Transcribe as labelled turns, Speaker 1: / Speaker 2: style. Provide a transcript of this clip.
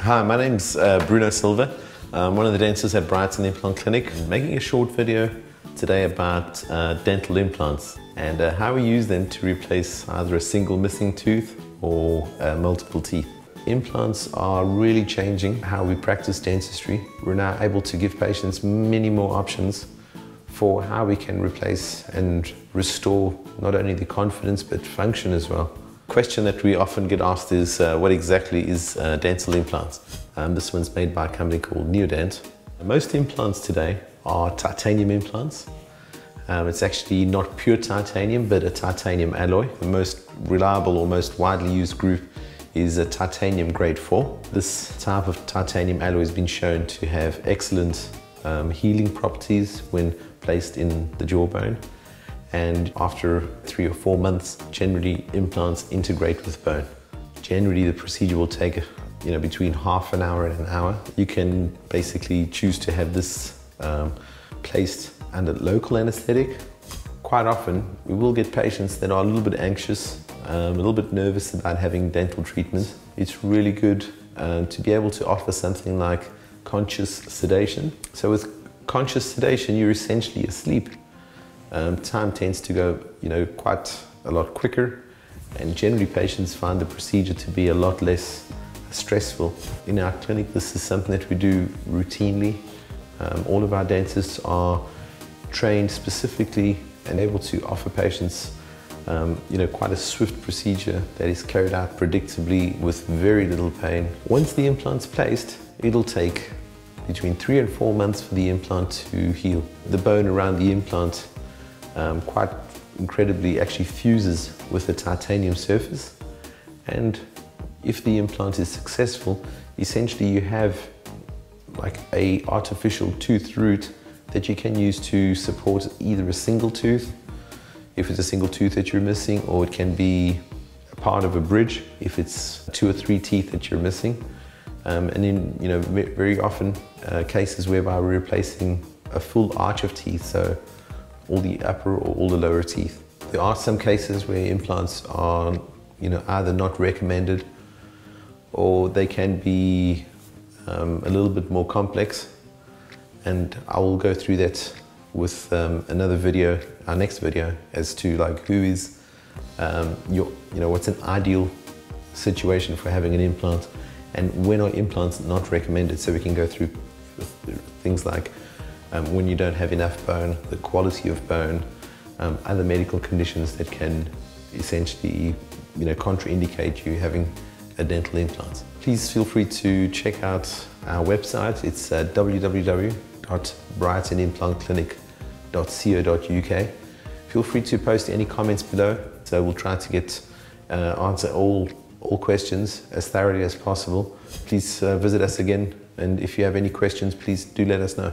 Speaker 1: Hi, my name's uh, Bruno Silva. I'm one of the dentists at Brighton Implant Clinic. I'm making a short video today about uh, dental implants and uh, how we use them to replace either a single missing tooth or uh, multiple teeth. Implants are really changing how we practice dentistry. We're now able to give patients many more options for how we can replace and restore not only the confidence but function as well. Question that we often get asked is uh, what exactly is uh, dental implants? Um, this one's made by a company called Neodent. Most implants today are titanium implants. Um, it's actually not pure titanium but a titanium alloy. The most reliable or most widely used group is a titanium grade 4. This type of titanium alloy has been shown to have excellent um, healing properties when placed in the jawbone and after three or four months generally implants integrate with bone. Generally the procedure will take you know, between half an hour and an hour. You can basically choose to have this um, placed under local anesthetic. Quite often we will get patients that are a little bit anxious um, a little bit nervous about having dental treatment. It's really good uh, to be able to offer something like conscious sedation. So with conscious sedation, you're essentially asleep. Um, time tends to go, you know, quite a lot quicker, and generally patients find the procedure to be a lot less stressful. In our clinic, this is something that we do routinely. Um, all of our dentists are trained specifically and able to offer patients um, you know, quite a swift procedure that is carried out predictably with very little pain. Once the implant's placed, it'll take between three and four months for the implant to heal. The bone around the implant um, quite incredibly actually fuses with the titanium surface and if the implant is successful, essentially you have like a artificial tooth root that you can use to support either a single tooth if it's a single tooth that you're missing, or it can be a part of a bridge if it's two or three teeth that you're missing. Um, and in you know very often uh, cases whereby we're replacing a full arch of teeth, so all the upper or all the lower teeth. There are some cases where implants are you know either not recommended or they can be um, a little bit more complex and I will go through that with um, another video, our next video, as to like who is um, your, you know, what's an ideal situation for having an implant and when are implants not recommended so we can go through things like um, when you don't have enough bone, the quality of bone, um, other medical conditions that can essentially you know, contraindicate you having a dental implant. Please feel free to check out our website. It's uh, www.brightonimplantclinic.com www.co.uk. Feel free to post any comments below. So we'll try to get uh, answer all all questions as thoroughly as possible. Please uh, visit us again, and if you have any questions, please do let us know.